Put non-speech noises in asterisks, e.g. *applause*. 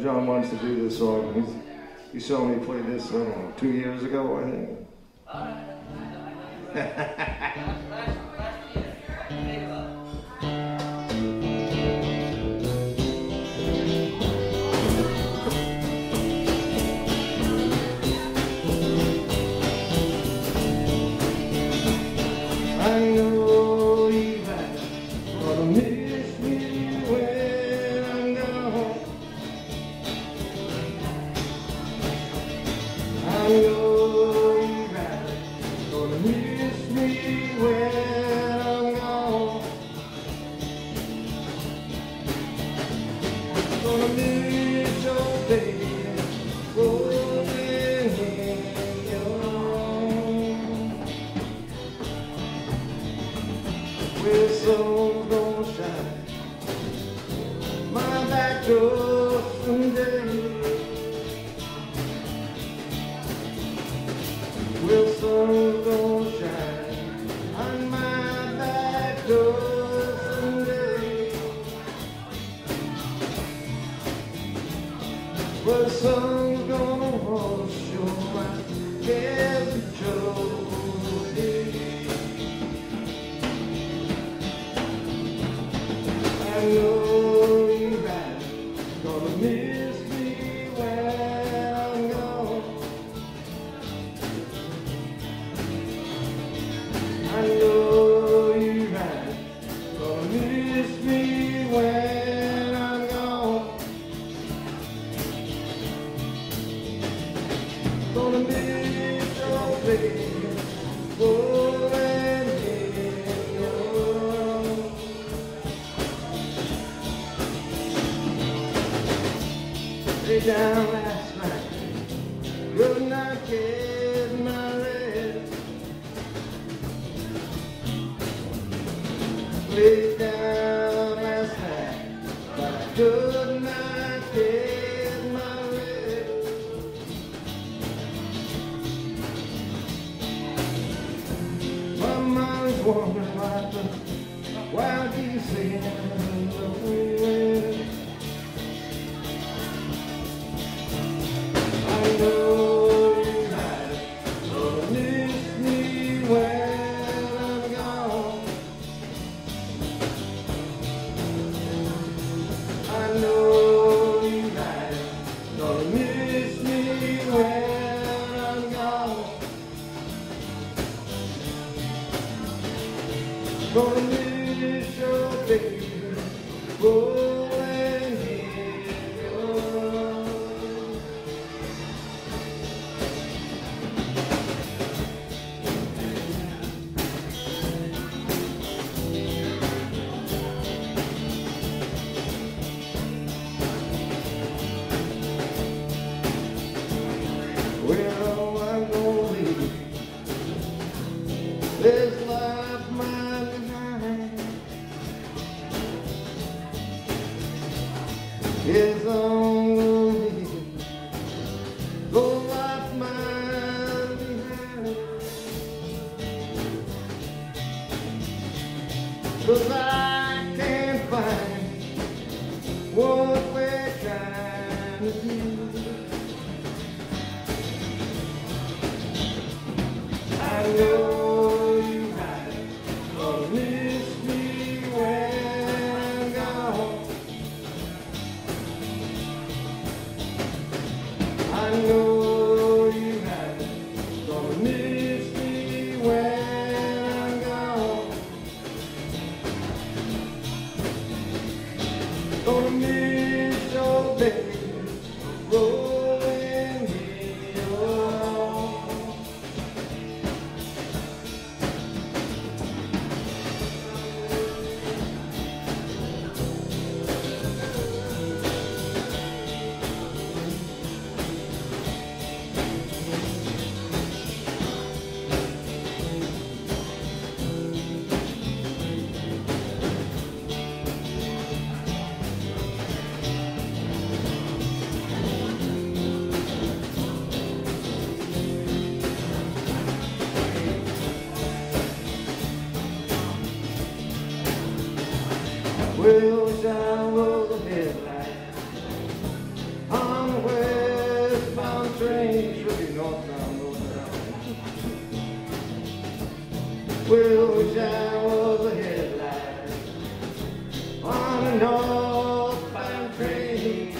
John wants to do this song. He's, he saw me play this, I don't know, two years ago, I think. *laughs* I know We're don't shine. My back door. I know you're right. Gonna miss me when. down last night. Could not get my rest. Please. where am This life mine is only the life mine behind. The life Will shine was a headlight on the westbound train, northbound. Will shine on a northbound train.